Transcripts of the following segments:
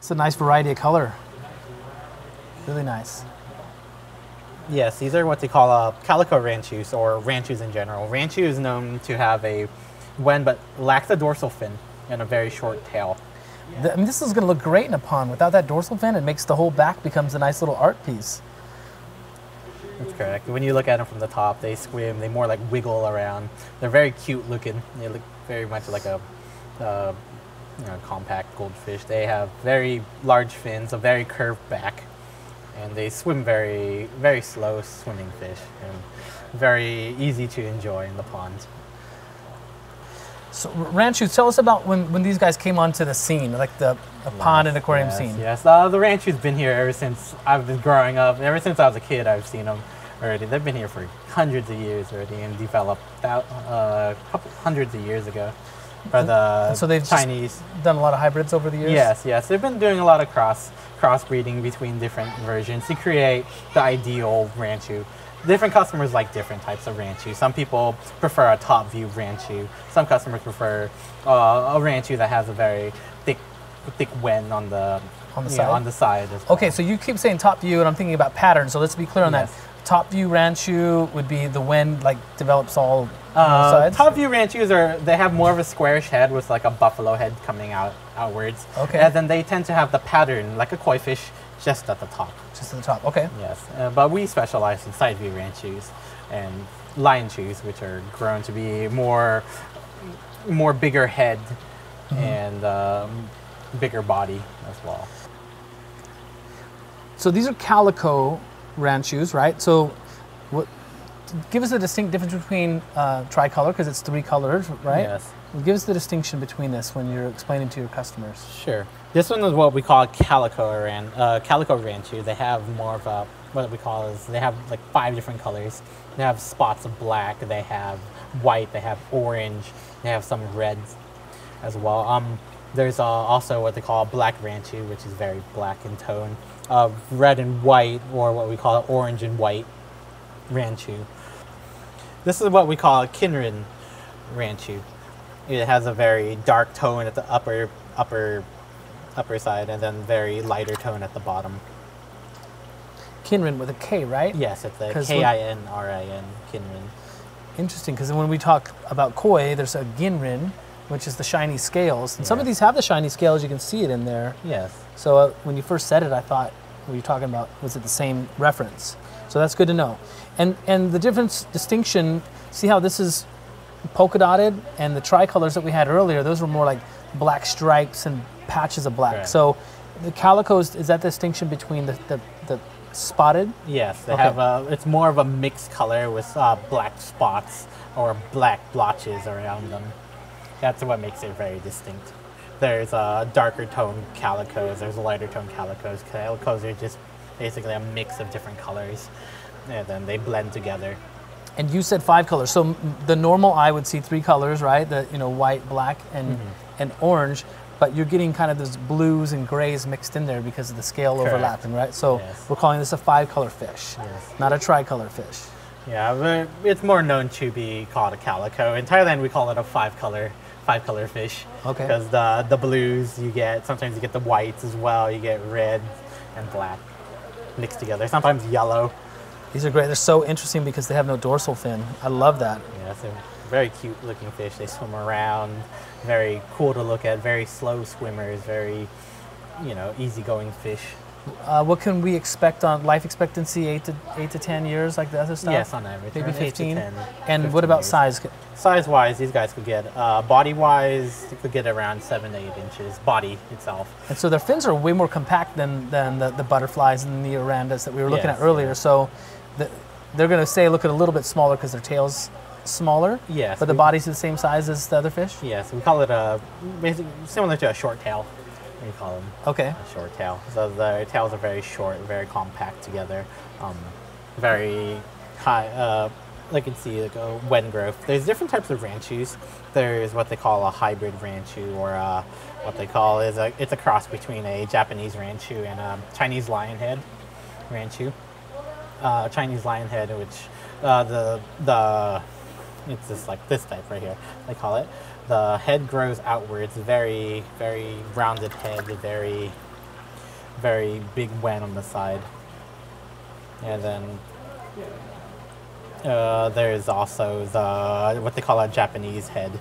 It's a nice variety of color. Really nice. Yes, these are what they call uh, calico ranchus or ranchus in general. Ranchu is known to have a wen but lacks a dorsal fin and a very short tail. The- I mean, this is going to look great in a pond. Without that dorsal fin, it makes the whole back becomes a nice little art piece. That's correct. When you look at them from the top, they swim, they more like wiggle around. They're very cute looking. They look very much like a uh, you know, compact goldfish. They have very large fins, a very curved back, and they swim very, very slow swimming fish and very easy to enjoy in the pond. So, Ranchu, tell us about when, when these guys came onto the scene, like the, the pond and aquarium yes, scene. Yes, uh, the ranchu's been here ever since I've been growing up. Ever since I was a kid, I've seen them already. They've been here for hundreds of years already and developed thou- uh, a couple hundreds of years ago. The And so they've Chinese. Done a lot of hybrids over the years. Yes, yes. They've been doing a lot of cross crossbreeding between different versions to create the ideal ranchu. Different customers like different types of ranchu. Some people prefer a top view ranchu. Some customers prefer uh, a ranchu that has a very thick, thick wen on the On the you know, side? on the side. As well. Okay, so you keep saying top view, and I'm thinking about patterns. So let's be clear on Yes. that. Top view Ranchu would be the wen like develops all Uh, sides. top view ranchus are they have more of a squarish head with like a buffalo head coming out outwards. Okay. And then they tend to have the pattern like a koi fish just at the top. just at the top. Okay. Yes. Uh, but we specialize in side view ranchus and lionchus, which are grown to be more more bigger head Mm-hmm. and um, bigger body as well. So these are calico Ranchus, right? So, what? Give us the distinct difference between uh, tricolor because it's three colors, right? Yes. Give us the distinction between this when you're explaining to your customers. Sure. This one is what we call calico ran, uh, calico ranchu. They have more of a what we call is they have like five different colors. They have spots of black. They have white. They have orange. They have some reds as well. Um, there's uh, also what they call black ranchu, which is very black in tone. Uh, red and white, or what we call orange and white ranchu. This is what we call a Kinrin ranchu. It has a very dark tone at the upper upper upper side and then very lighter tone at the bottom. Kinrin with a K, right? Yes, it's a K I N R I N Kinrin. Interesting, because when we talk about koi, there's a ginrin, which is the shiny scales, and some of these have the shiny scales. You can see it in there. Yes. So uh, when you first said it, I thought we were talking about was it the same reference? So that's good to know. And and the difference distinction. See how this is polka dotted, and the tricolors that we had earlier, those were more like black stripes and patches of black. Right. So the calicos is that the distinction between the the, the spotted? Yes, they Okay. have a. It's more of a mixed color with uh, black spots or black blotches around them. That's what makes it very distinct. There's uh, darker tone calicos. There's a lighter tone calicos. Calicos are just basically a mix of different colors, and then they blend together. And you said five colors. So the normal eye would see three colors, right? The you know white, black, and Mm-hmm. and orange. But you're getting kind of those blues and grays mixed in there because of the scale Correct. overlapping, right? So Yes. we're calling this a five-color fish, Yes. not a tricolor fish. Yeah, but it's more known to be called a calico. In Thailand, we call it a five color five color fish. Okay. Because the the blues you get sometimes you get the whites as well. You get red and black mixed together. Sometimes yellow. These are great. They're so interesting because they have no dorsal fin. I love that. Yeah, it's a very cute looking fish. They swim around. Very cool to look at. Very slow swimmers. Very you know easygoing fish. Uh, what can we expect on life expectancy? Eight to eight to ten years, like the other stuff. Yes, on average. maybe around eight to fifteen. 10, and what about years. size? Size wise, these guys could get uh, body wise, they could get around seven to eight inches. Body itself. And so their fins are way more compact than, than the, the butterflies and the orandas that we were looking Yes, at earlier. yeah. So the, they're going to say look at a little bit smaller because their tail's smaller. Yes, But the we- body's the same size as the other fish? Yes, we call it a basically similar to a short tail. We call them Okay. a short tail. So the tails are very short, very compact together, um, very high. Uh, like you can see, like a wen growth. There's different types of ranchus. There's what they call a hybrid ranchu, or uh what they call is a it's a cross between a Japanese ranchu and a Chinese lionhead ranchu. Uh, Chinese lionhead, which uh, the the it's just like this type right here. They call it. The head grows outwards, very very rounded head, very very big wen on the side. And then uh, there's also the what they call a Japanese head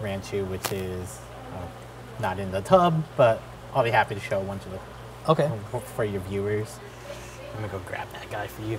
ranchu, which is uh, not in the tub, but I'll be happy to show one to the Okay. for your viewers. Let me go grab that guy for you.